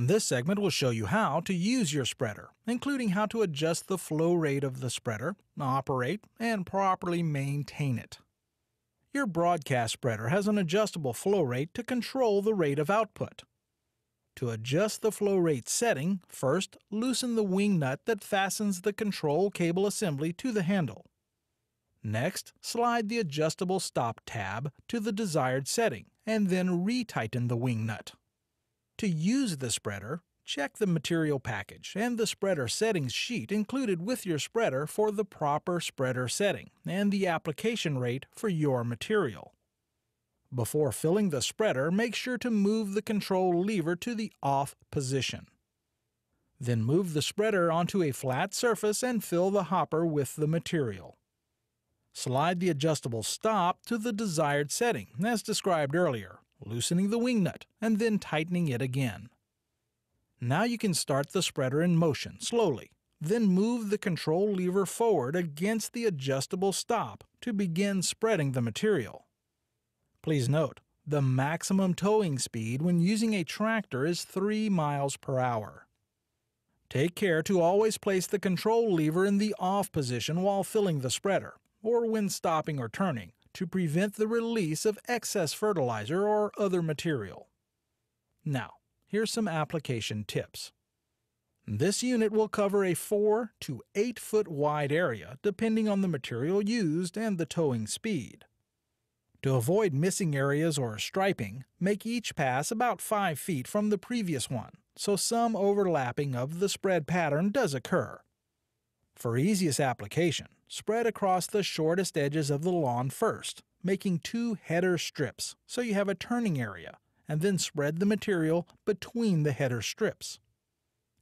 This segment will show you how to use your spreader, including how to adjust the flow rate of the spreader, operate, and properly maintain it. Your broadcast spreader has an adjustable flow rate to control the rate of output. To adjust the flow rate setting, first loosen the wing nut that fastens the control cable assembly to the handle. Next, slide the adjustable stop tab to the desired setting and then retighten the wing nut. To use the spreader, check the material package and the spreader settings sheet included with your spreader for the proper spreader setting and the application rate for your material. Before filling the spreader, make sure to move the control lever to the off position. Then move the spreader onto a flat surface and fill the hopper with the material. Slide the adjustable stop to the desired setting, as described earlier, loosening the wing nut and then tightening it again. Now you can start the spreader in motion slowly, then move the control lever forward against the adjustable stop to begin spreading the material. Please note, the maximum towing speed when using a tractor is 3 miles per hour. Take care to always place the control lever in the off position while filling the spreader, or when stopping or turning, to prevent the release of excess fertilizer or other material. Now, here's some application tips. This unit will cover a 4 to 8 foot wide area depending on the material used and the towing speed. To avoid missing areas or striping, make each pass about 5 feet from the previous one, so some overlapping of the spread pattern does occur. For easiest application, spread across the shortest edges of the lawn first, making two header strips so you have a turning area, and then spread the material between the header strips.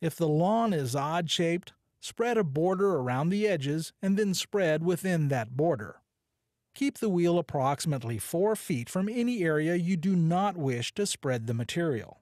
If the lawn is odd shaped, spread a border around the edges and then spread within that border. Keep the wheel approximately 4 feet from any area you do not wish to spread the material.